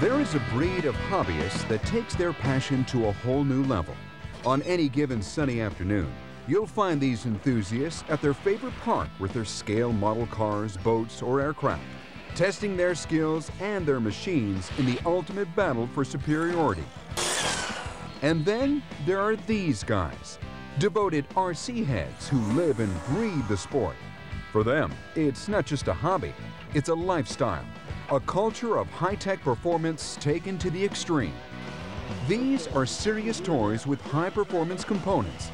There is a breed of hobbyists that takes their passion to a whole new level. On any given sunny afternoon, you'll find these enthusiasts at their favorite park with their scale model cars, boats, or aircraft, testing their skills and their machines in the ultimate battle for superiority. And then there are these guys, devoted RC heads who live and breathe the sport. For them, it's not just a hobby, it's a lifestyle, a culture of high-tech performance taken to the extreme. These are serious toys with high-performance components.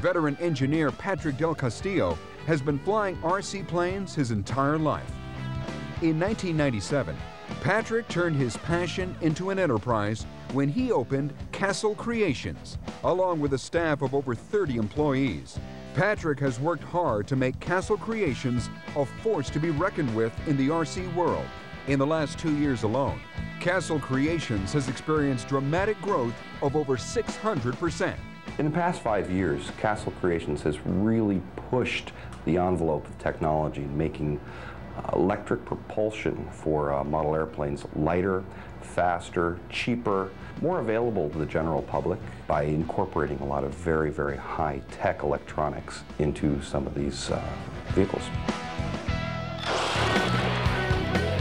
Veteran engineer Patrick Del Castillo has been flying RC planes his entire life. In 1997, Patrick turned his passion into an enterprise when he opened Castle Creations, along with a staff of over 30 employees. Patrick has worked hard to make Castle Creations a force to be reckoned with in the RC world. In the last two years alone, Castle Creations has experienced dramatic growth of over 600%. In the past five years, Castle Creations has really pushed the envelope of technology, making uh, electric propulsion for uh, model airplanes lighter, faster, cheaper, more available to the general public by incorporating a lot of very, very high-tech electronics into some of these uh, vehicles.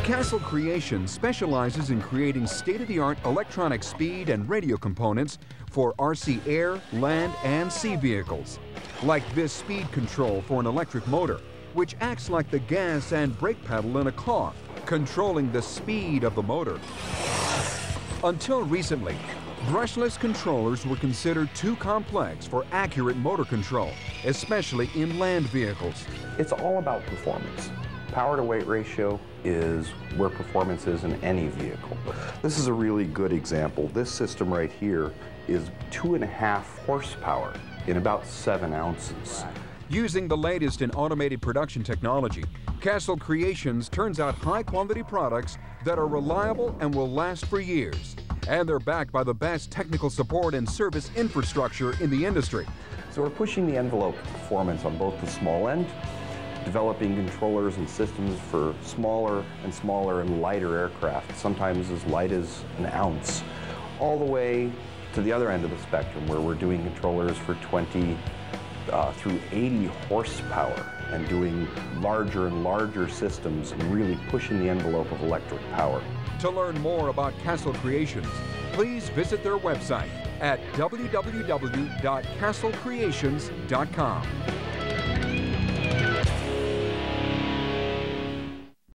Castle Creation specializes in creating state-of-the-art electronic speed and radio components for RC air, land, and sea vehicles. Like this speed control for an electric motor, which acts like the gas and brake pedal in a car, controlling the speed of the motor. Until recently, brushless controllers were considered too complex for accurate motor control, especially in land vehicles. It's all about performance. Power to weight ratio is where performance is in any vehicle. This is a really good example. This system right here is two and a half horsepower in about seven ounces. Using the latest in automated production technology, Castle Creations turns out high quality products that are reliable and will last for years. And they're backed by the best technical support and service infrastructure in the industry. So we're pushing the envelope of performance on both the small end developing controllers and systems for smaller and smaller and lighter aircraft, sometimes as light as an ounce, all the way to the other end of the spectrum where we're doing controllers for 20 uh, through 80 horsepower and doing larger and larger systems and really pushing the envelope of electric power. To learn more about Castle Creations, please visit their website at www.castlecreations.com.